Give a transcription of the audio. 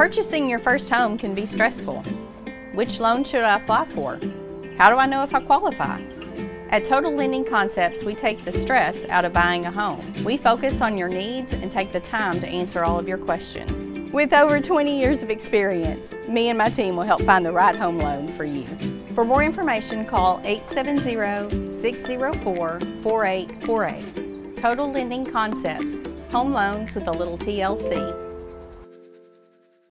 Purchasing your first home can be stressful. Which loan should I apply for? How do I know if I qualify? At Total Lending Concepts, we take the stress out of buying a home. We focus on your needs and take the time to answer all of your questions. With over 20 years of experience, me and my team will help find the right home loan for you. For more information, call 870-604-4848. Total Lending Concepts, home loans with a little TLC.